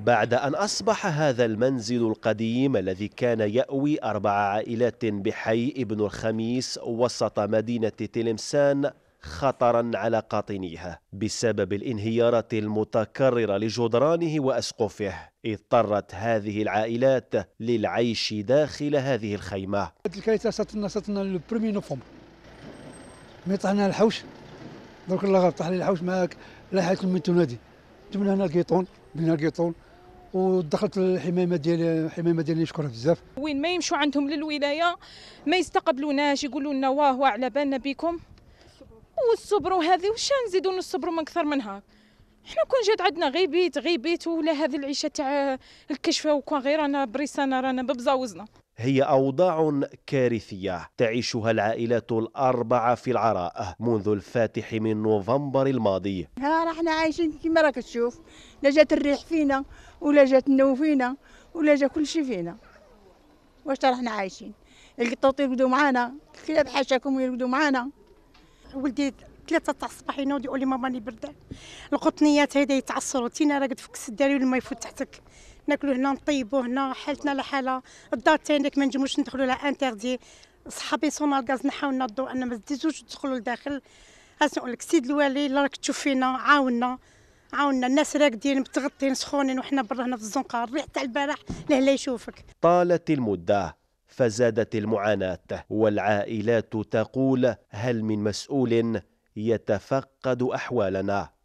بعد أن أصبح هذا المنزل القديم الذي كان يأوي أربع عائلات بحي ابن الخميس وسط مدينة تلمسان خطرا على قاطنيها بسبب الانهيارات المتكررة لجدرانه وأسقفه اضطرت هذه العائلات للعيش داخل هذه الخيمة. هذه الحوش. درك الله طاح لي الحوش من تنادي. جبنا هنا القيطون بنا القيطون. ودخلت الحمايمه ديالي الحمايمه ديالي نشكرها بزاف. وين ما يمشوا عندهم للولاية ما يستقبلوناش يقولوا لنا واه على بالنا بكم. والصبروا هذه وش نزيدوا نصبروا من أكثر منها حنا كون جات عندنا غير بيت غير بيت ولا هذه العيشة تاع الكشفه وكون غير انا بريسانا رانا ببزاوزنا هي أوضاع كارثية تعيشها العائلات الأربعة في العراء منذ الفاتح من نوفمبر الماضي. ها راحنا عايشين كما راك تشوف. لا جات الريح فينا ولا جات النو فينا ولا جا كل شيء فينا. واش راحنا عايشين القطوط يرقدوا معانا الكلاب حاشاكم يرقدوا معانا. ولدي ثلاثة تاع الصباح ينوض يقول لي ماما راني بردان القطنيات هذا يتعصروا. تينا راقد فك السداري والما يفوت تحتك. ناكلوا هنا نطيبوا هنا حالتنا لحالة الدار تاعك ما نجموش ندخلوا لها انتردي صحابي صونا الغاز نحاولنا الضوء أن ما تزيدوش تدخلوا لداخل. هاس نقول لك سيد الوالي لا راك تشوف فينا عاونا عاونا الناس راقدين متغطين سخونين وحنا برا هنا في الزنقة. الريح تاع البارح لا لا يشوفك. طالت المدة فزادت المعاناة والعائلات تقول هل من مسؤول يتفقد أحوالنا.